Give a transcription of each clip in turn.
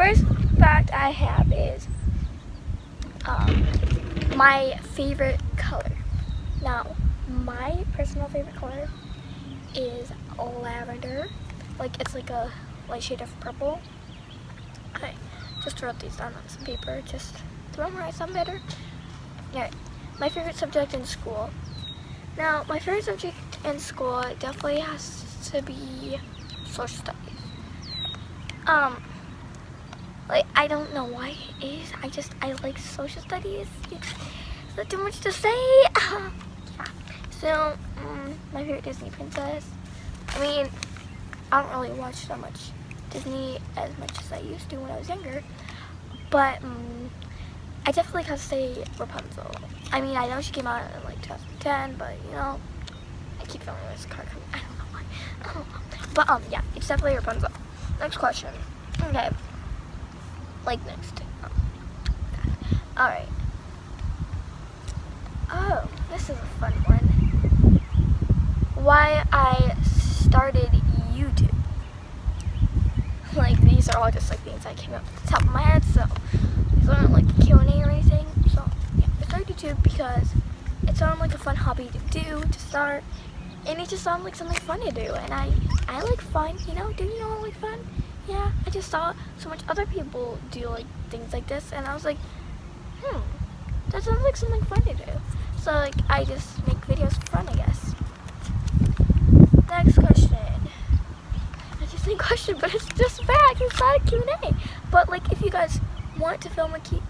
first fact I have is um, my favorite color. Now, my personal favorite color is lavender. Like, it's like a light shade of purple. Okay, just wrote these down on some paper just to memorize them better. Okay, my favorite subject in school. Now, my favorite subject in school definitely has to be social studies. Um, like, I don't know why it is. I just, I like social studies. It's not too much to say. yeah. So, um, my favorite Disney princess. I mean, I don't really watch so much Disney as much as I used to when I was younger. But, um, I definitely have to say Rapunzel. I mean, I know she came out in like 2010, but you know, I keep feeling this car coming. I don't know why. But um, yeah, it's definitely Rapunzel. Next question. Okay. Like next. All right. Oh, this is a fun one. Why I started YouTube. Like these are all just like things that came up at the top of my head, so these aren't like a Q&A or anything. So yeah, I started YouTube because it sounded like a fun hobby to do, to start, and it just sounded like something fun to do. And I, I like fun, you know, do you know I like fun? Yeah, I just saw so much other people do like things like this, and I was like, hmm, that sounds like something fun to do. So like, I just make videos for fun, I guess. Next question. It's just a question, but it's just fact. It's not a Q&A. But like, if you guys want to film a Q,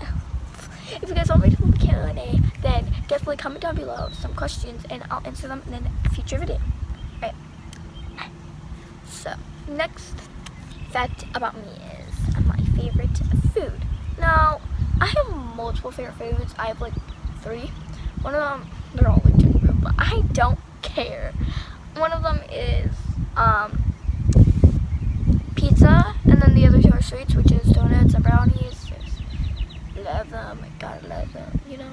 if you guys want me to film a Q&A, then definitely comment down below some questions, and I'll answer them in a future video. Right. So next fact about me is my favorite food. Now, I have multiple favorite foods. I have like three. One of them, they're all like different, but I don't care. One of them is um, pizza, and then the other two are sweets, which is donuts and brownies. Just love them. I gotta love them, you know?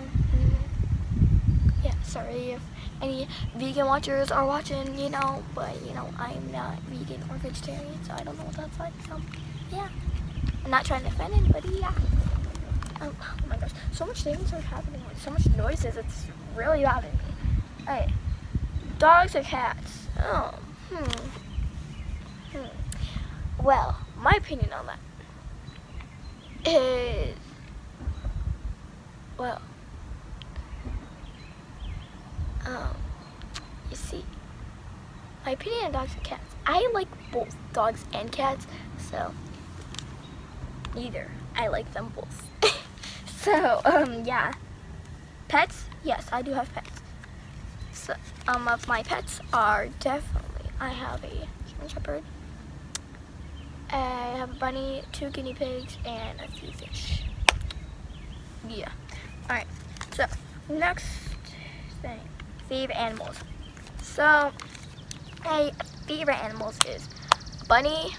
Sorry if any vegan watchers are watching, you know, but, you know, I'm not vegan or vegetarian, so I don't know what that's like, so, yeah. I'm not trying to offend anybody, yeah. Oh, oh my gosh, so much things are happening, like, so much noises, it's really bothering me. Alright, dogs or cats? Oh, hmm. Hmm. Well, my opinion on that is, well, um, you see, my opinion on dogs and cats. I like both dogs and cats, so neither. I like them both. so, um, yeah. Pets? Yes, I do have pets. So, um, of my pets are definitely, I have a German Shepherd. I have a bunny, two guinea pigs, and a few fish. Yeah. Alright, so, next thing favorite animals. So, my favorite animals is bunny,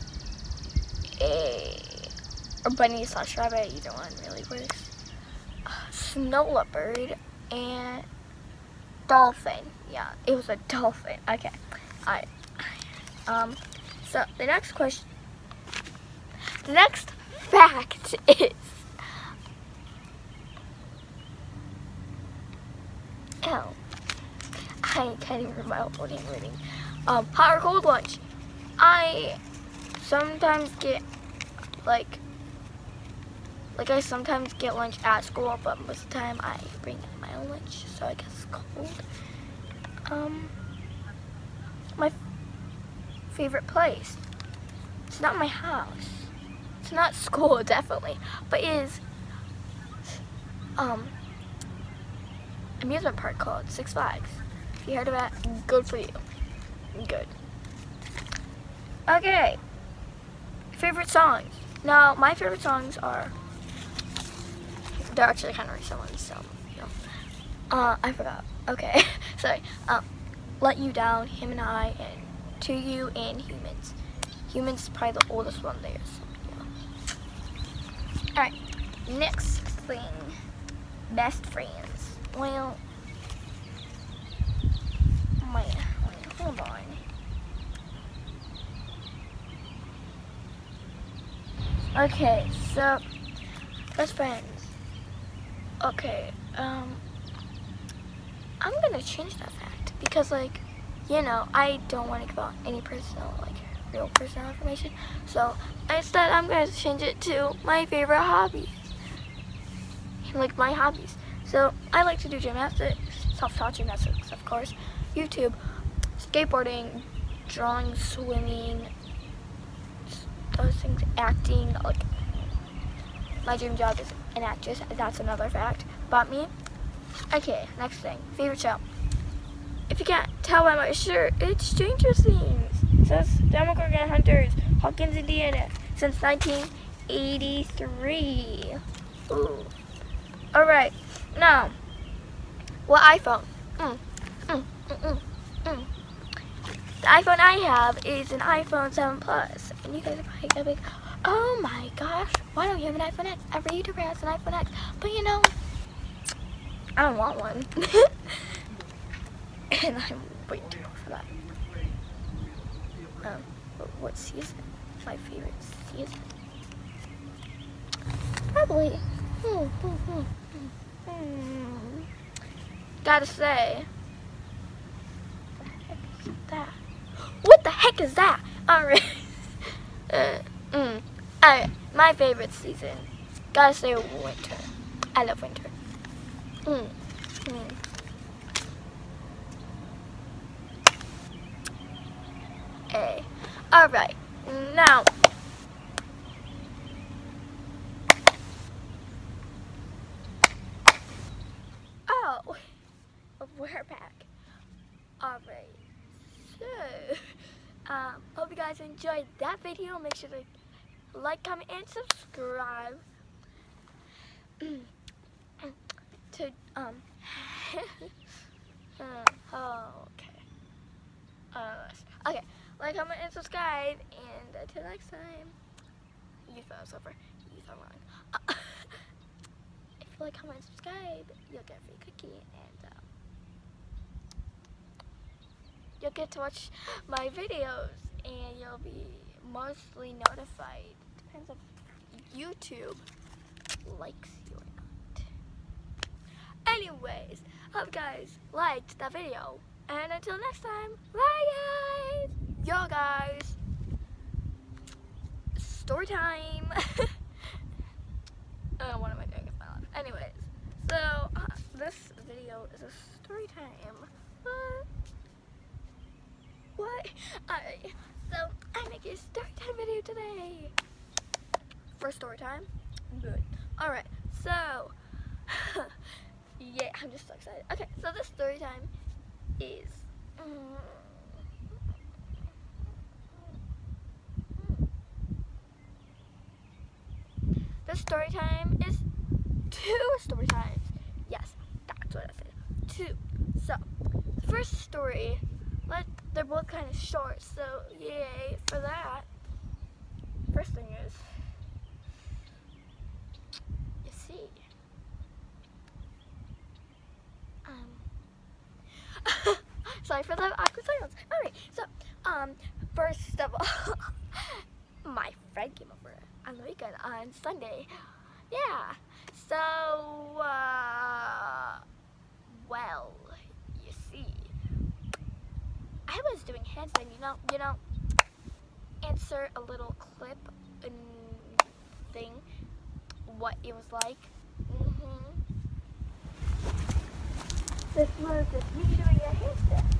a or bunny slash rabbit, either one really works. Snow leopard and dolphin. Yeah, it was a dolphin. Okay, alright. Um, so the next question, the next fact is. Oh. I can't even remember my own handwriting. Um, hot or cold lunch. I sometimes get like like I sometimes get lunch at school, but most of the time I bring my own lunch, so I guess it's cold. Um, my favorite place. It's not my house. It's not school, definitely, but is um amusement park called Six Flags you heard that, good for you. Good. Okay. Favorite songs. Now, my favorite songs are, they're actually kind of similar, so, you. Uh, I forgot. Okay. Sorry. Um, Let You Down, Him and I, and To You, and Humans. Humans is probably the oldest one there, so, yeah. Alright. Next thing. Best friends. Well, Wait, wait, hold on. Okay, so best friends. Okay, um, I'm gonna change that fact because, like, you know, I don't want to give out any personal, like, real personal information. So instead, I'm gonna change it to my favorite hobbies, like my hobbies. So I like to do gymnastics, self-taught gymnastics, of course, YouTube, skateboarding, drawing, swimming, those things, acting, like my dream job is an actress. That's another fact about me. Okay, next thing, favorite show. If you can't tell by my shirt, it's Stranger Things. It says Demogorgon Hunters, Hawkins, Indiana, since 1983. Ooh. Alright, now, what iPhone? Mm, The iPhone I have is an iPhone 7 Plus, and you guys are probably gonna be like, oh my gosh, why don't you have an iPhone X? Every YouTuber has an iPhone X, but you know, I don't want one. and I'm way too old for that. Um, what season? My favorite season? Probably. Hmm, hmm. hmm. Gotta say. What the heck is that? Alright. uh, mm. Alright, my favorite season. Gotta say winter. I love winter. Mm. Mm. Alright, now. Oh, we're back. Alright, so, um, hope you guys enjoyed that video. Make sure to like, comment, and subscribe. to, um, uh, oh, okay. Uh, okay like, comment, and subscribe. And until next time, you thought it was over. You thought wrong. Uh, if you like, comment, and subscribe, you'll get a free cookie. And um, you'll get to watch my videos. And you'll be mostly notified. Depends if YouTube likes you or not. Anyways, hope you guys liked that video. And until next time, bye guys! Yo guys, story time. uh, what am I doing with my life? Anyways, so uh, this video is a story time. What? What? I, so I'm making a story time video today. For story time? Good. Alright, so yeah, I'm just so excited. Okay, so this story time is. Um, the story time is two story times. Yes, that's what I said. Two. So, the first story, they're both kind of short, so yay for that. First thing is, you see, um, sorry for the awkward silence. Alright, so, um, first of all, my friend came over on the weekend on Sunday. Yeah. So, uh, well, I was doing handstand, you know, you know, insert a little clip and thing, what it was like. Mm -hmm. This was just me doing a handstand.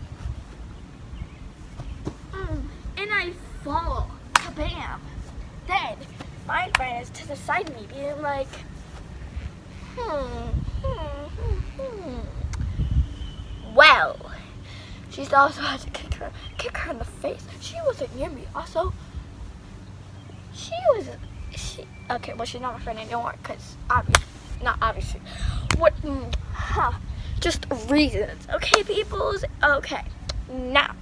Mm, and I fall. Bam. Then my friend is to the side of me being like, hmm, hmm, hmm, hmm. Well, she's also kick her, kick her in the face. She wasn't near me. Also, she was, she, okay, well, she's not my friend anymore because obviously, not obviously. What, mm, huh, just reasons. Okay, peoples? Okay, now,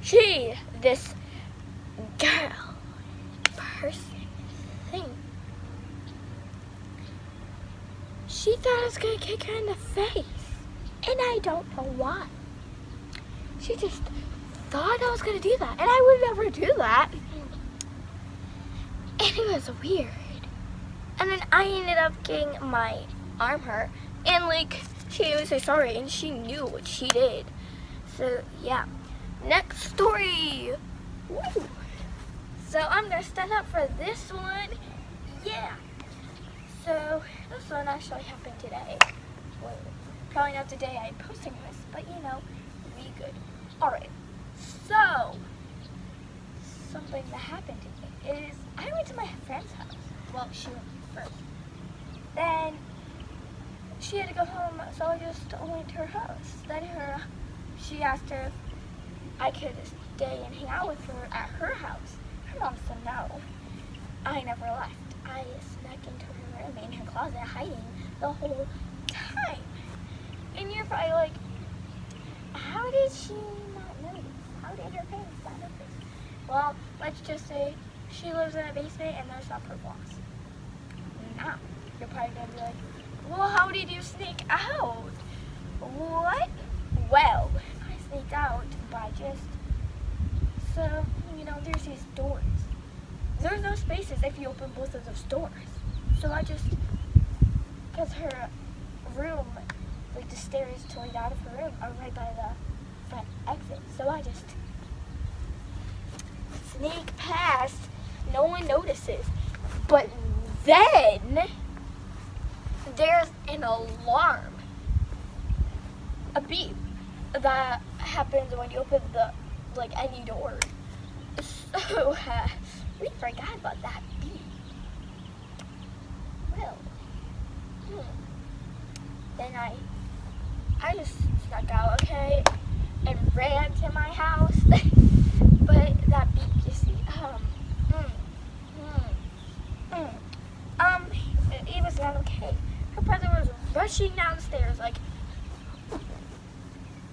she, this girl, person, thing. She thought I was gonna kick her in the face. And I don't know why. She just thought I was gonna do that. And I would never do that. And it was weird. And then I ended up getting my arm hurt. And like, she didn't say sorry and she knew what she did. So yeah. Next story. Woo. So I'm gonna stand up for this one. Yeah. So this one actually happened today. Well, probably not the day I'm posting this, but you know, be good. Alright. So something that happened to me is I went to my friend's house. Well, she went first. Then she had to go home, so I just went to her house. Then her, she asked her if I could stay and hang out with her at her house. Her mom said no. I never left. I snuck into her room in her closet, hiding the whole time. And you're probably like, how did she not notice? How did her parents not notice? Well, let's just say she lives in a basement and there's not her boss. Now, you're probably gonna be like, well, how did you sneak out? What? Well, I sneaked out by just, so, you know, there's these doors. There's no spaces if you open both of those doors. So I just, because her room, stairs to lead out of her room are right by the front exit. So I just sneak past. No one notices. But then there's an alarm, a beep that happens when you open the like any door. So uh, we forgot about that beep. Well, hmm. then I I just snuck out, okay, and ran to my house. but that beep, you see, um, mm, mm, mm, um, it, it was not okay her brother was rushing downstairs, like,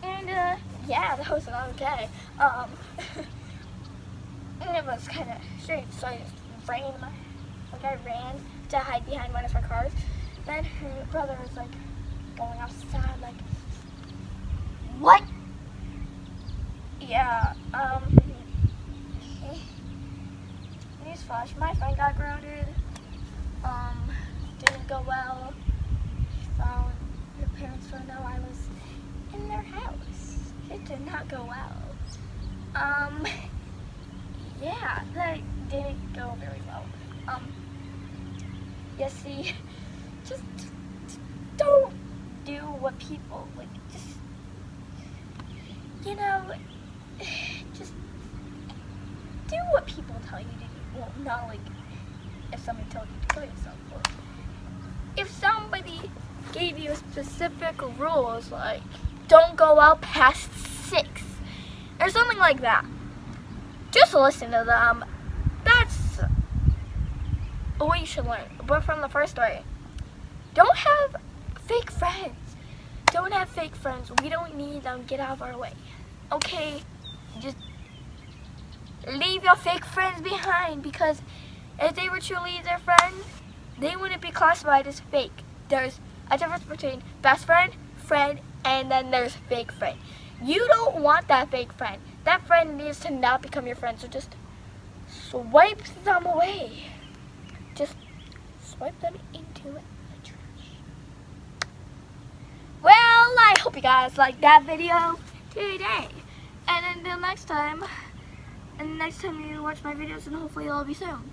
and, uh, yeah, that was not okay. Um, and it was kind of strange, so I just ran, my, like, I ran to hide behind one of her cars. Then her brother was, like, going outside, like, what? Yeah, um, newsflash, my friend got grounded, um, didn't go well found, your parents found out I was in their house. It did not go well. Um, yeah, that didn't go very well. Um, you see, just, just don't do what people, like, just, you know, just do what people tell you to do. Well, not like if somebody told you to kill yourself. Or if somebody gave you specific rules like don't go out past six or something like that. Just listen to them. That's what you should learn. But from the first story, don't have fake friends. Don't have fake friends. We don't need them. Get out of our way. Okay? Just leave your fake friends behind because if they were truly their friends, they wouldn't be classified as fake. There's a difference between best friend, friend, and then there's fake friend. You don't want that fake friend. That friend needs to not become your friend, so just swipe them away. Just swipe them into the trash. Well, I hope you guys liked that video today. And until next time, and next time you watch my videos, and hopefully it'll be soon.